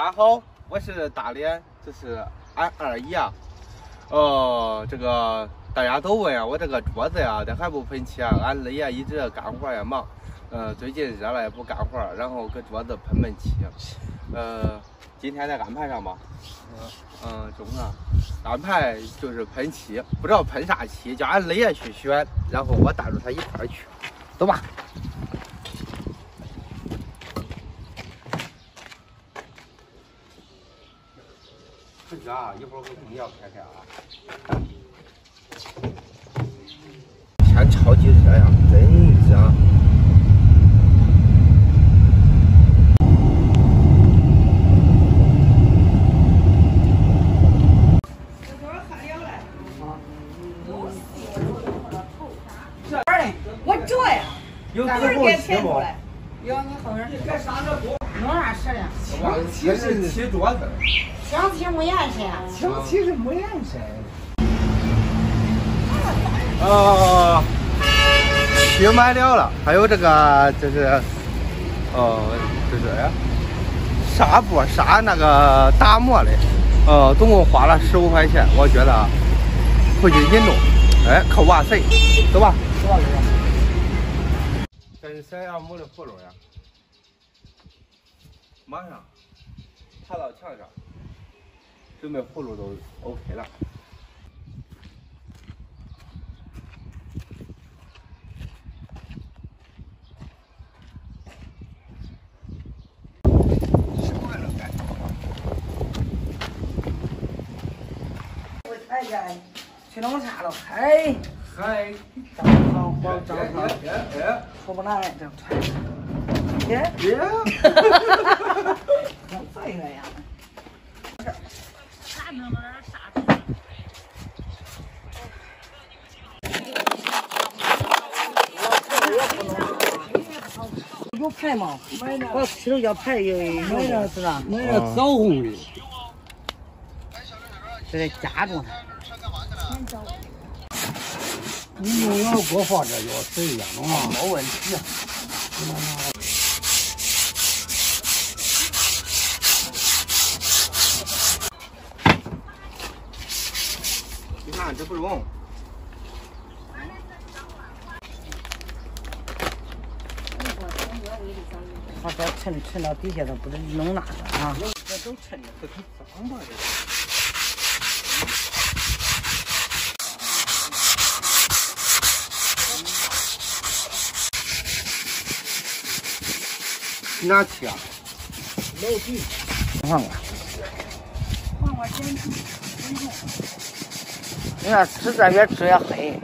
大家好，我是大脸，这是俺二姨啊。哦，这个大家都问啊，我这个桌子呀，这还不喷漆啊？俺二爷一直干活也忙，呃，最近热了也不干活，然后给桌子喷喷漆。呃，今天在安排上吧？嗯，中啊。安排就是喷漆，不知道喷啥漆，叫俺二爷去选，然后我带着他一块去，走吧。热啊！一会儿我给你要开开啊。天超级热呀，真热。我这呀，有不是给骗过来。有你后面是干啥呢？弄啥事墙漆是漆桌子。墙漆没颜色。墙漆是没颜色。哦，漆买了了，还有这个就是，哦，这是纱布纱那个打磨的，呃，总共花了十五块钱，我觉得回去一弄，哎，可哇塞，走吧。走吧，走吧。这是三亚木的葫芦呀，马上爬到墙上，准备葫芦都 OK 了。去弄啥了？嗨嗨，出不来这穿。耶耶，哈哈哈哈哈！这个呀，啥弄了啥？有牌吗？我吃了叫牌有买了是吧？买了枣红的，这得夹住它。你用要锅放这要水一样的啊，没问题。这不中。他说沉沉到底下都不能弄那个啊，这都沉的，这可脏吧这。哪去啊？老弟，黄瓜，黄瓜剪成粉红。你看吃这越吃越黑。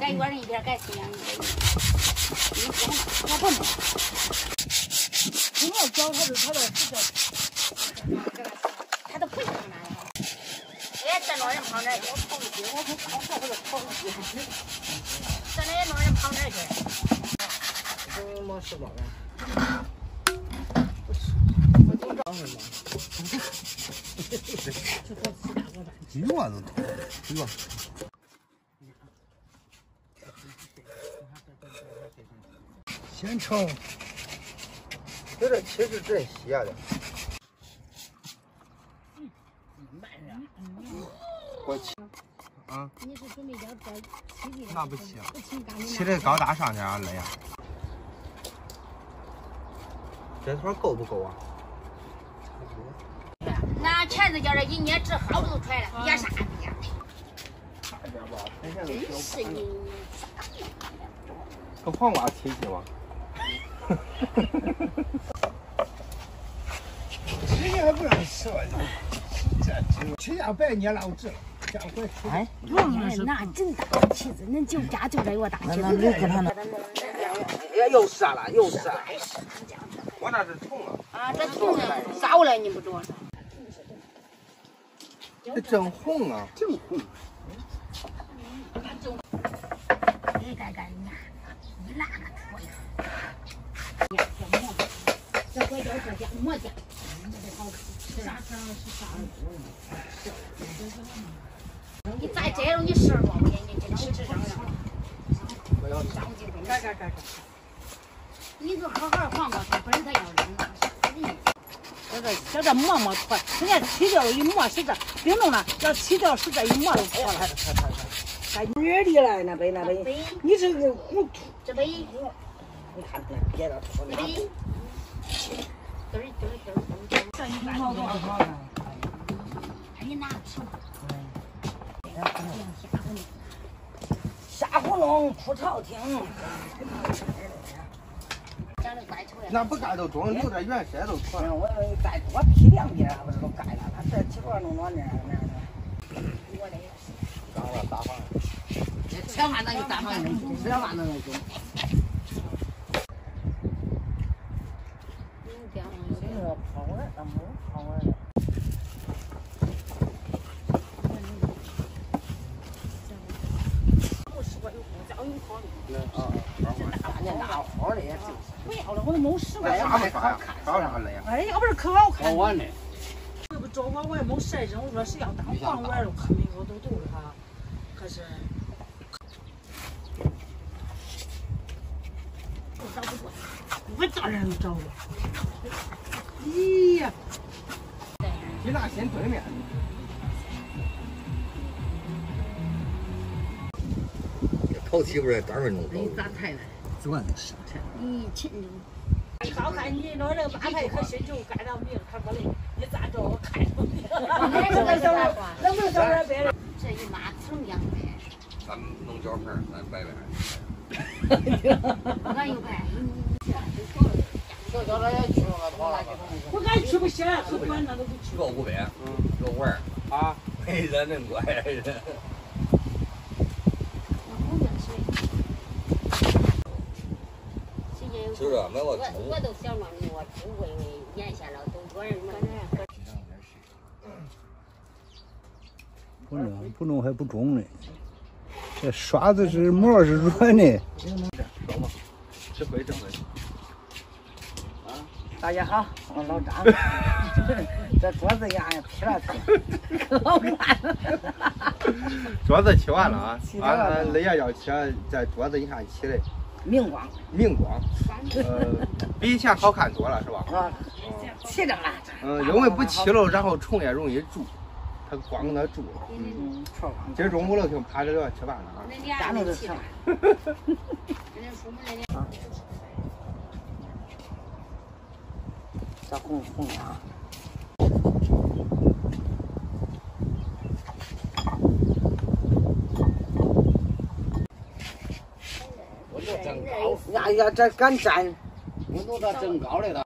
改一人一边，改四两一边。你讲，我不弄。你要教他就他这是叫，他都不想拿了。哎，这老人旁边去，我跑出去，我从刚才我就跑出去。咱也弄人旁边去。没吃饱了。鸡窝子多，鸡窝。先盛。这这其实真稀呀的。我起。啊。你是准备要这起的？那不起，起的高大上点啊，累呀。这团够不够啊？那钳子叫这一捏，这好都出来了，捏啥捏？真是你！和黄瓜亲戚吗？今年还不让吃呢，这吃下白捏了，下回吃。哎，那真大旗子，恁舅家就这个大旗子。你给他们。哎，又折了，又折。我那是虫啊！啊，这虫呢，少了你不着？这正红啊，正红。一盖盖拿，一拉那脱呀。呀，这磨，这怪叫这叫磨浆，这好吃。啥时候是啥？你再这样，你十二包，我给你给吃吃上了。我要干干干干。你就好好黄瓜，他不然他要扔，叫这磨磨脱，人家起掉一磨是这，冰冻了，要起掉是这一磨就脱了。还女的来那杯那杯，你这个糊涂，这杯，你看别别了脱了。这杯，嘚儿嘚儿嘚儿嘚儿。这一毛多少呢？赶紧拿去。瞎糊弄出朝廷。那不盖都中，留点原色都行。我再多批两遍，不是都盖了？他这几块弄到那那的。我的。脏了大房。千万那就大房用，吃饭那就用。嗯，这样。这个泡碗，咱没泡碗的。不是我有公交有好的，啊，大年大好的也就是。不要了，我都没试过。那啥不穿呀？穿啥了呀？哎，要不是可好看。好玩的。我不找我，我也没晒上。我说谁要当房玩都可没我都都哈。可是。我找不着，我当然能找着。咦呀！你那先对面。烤起不是多少分钟？你咋抬呢？转是。你亲。刚才你弄那个马牌可新就盖到名，可不嘞？你咋着我看着你？那是个啥话？能不能找点别人？这一马层样的。咱们弄胶牌，咱摆摆。俺有牌。小小的也去。我敢去不行，很短那都不去。个五百，嗯，个玩儿啊，没人能乖人。是啊，买个猪。我我都想着我猪喂喂，年下了都多人嘛。不弄不弄还不中呢。这刷子是膜是软的。吃亏吃亏。啊，大家好，我老张。这桌子呀，劈了劈，可好看了。桌子砌完了啊，啊，那也要砌，这桌子你看砌的。明光，明光，呃，比以前好看多了，是吧？啊，齐整了。嗯，因为不漆了，然后虫也容易住，它光那住了。嗯，今儿中午了，就趴着了吃饭了啊。家里都吃饭。这红红的啊。温度真高，呀呀，这敢站。温度咋真高的了？